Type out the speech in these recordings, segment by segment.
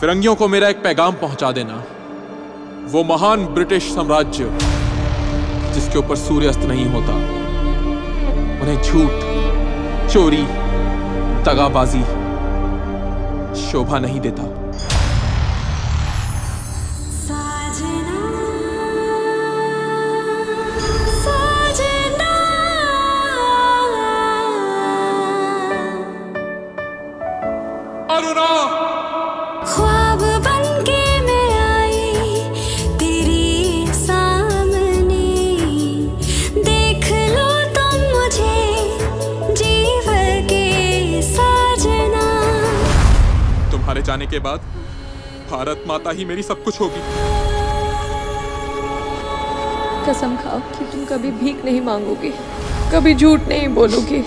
फिरंगियों को मेरा एक पैगाम पहुँचा देना। वो महान ब्रिटिश साम्राज्य जिसके ऊपर सूर्यास्त नहीं होता उन्हें झूठ चोरी दगाबाजी शोभा नहीं देता। अरुणा! तुम्हारे जाने के बाद भारत माता ही मेरी सब कुछ होगी। कसम खाओ कि तुम कभी भीख नहीं मांगोगे कभी झूठ नहीं बोलोगे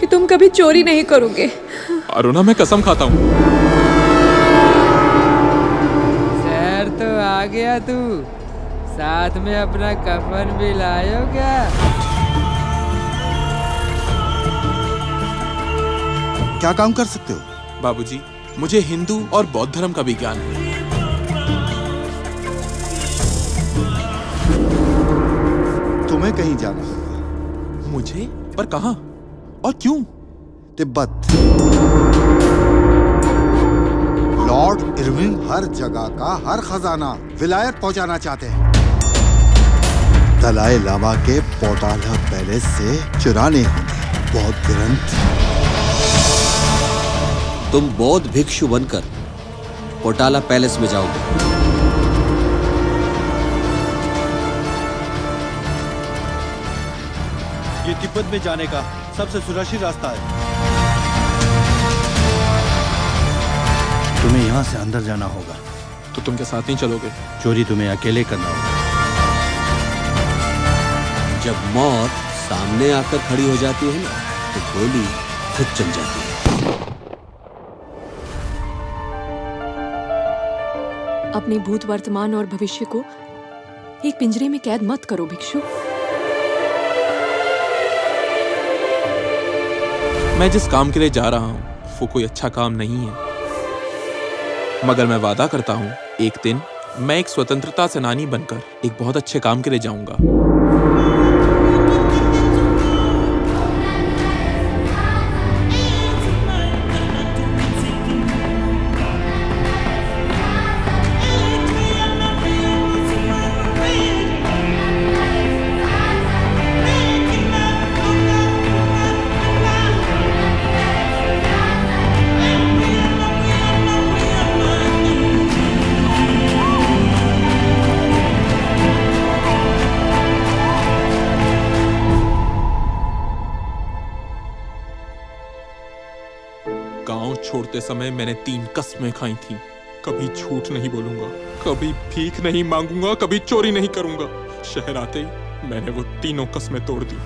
कि तुम कभी चोरी नहीं करोगे। अरुणा मैं कसम खाता हूँ। शहर तो आ गया तू। साथ में अपना कफन भी लायो क्या? क्या काम कर सकते हो? बाबूजी मुझे हिंदू और बौद्ध धर्म का भी ज्ञान है। तुम्हें कहीं जाना होगा मुझे? पर कहा? और क्यों? तिब्बत। लॉर्ड इरविंग हर जगह का हर खजाना विलायत पहुंचाना चाहते हैं। दलाई लामा के पोटाला पैलेस से चुराने होंगे बौद्ध ग्रंथ तुम बौद्ध भिक्षु बनकर पोटाला पैलेस में जाओगे। ये तिब्बत में जाने का सबसे सुरक्षित रास्ता है। तुम्हें यहाँ से अंदर जाना होगा। तो तुम के साथ नहीं चलोगे? चोरी तुम्हें अकेले करना होगा। जब मौत सामने आकर खड़ी हो जाती है ना तो गोली खुद चल जाती है। अपने भूत वर्तमान और भविष्य को एक पिंजरे में कैद मत करो, भिक्षु। मैं जिस काम के लिए जा रहा हूँ, वो कोई अच्छा काम नहीं है। मगर मैं वादा करता हूँ, एक दिन मैं एक स्वतंत्रता सेनानी बनकर एक बहुत अच्छे काम के लिए जाऊँगा। गाँव छोड़ते समय मैंने तीन कस्में खाई थी। कभी झूठ नहीं बोलूँगा, कभी भीख नहीं मांगूँगा, कभी चोरी नहीं करूँगा। शहर आते ही मैंने वो तीनों कस्में तोड़ दी।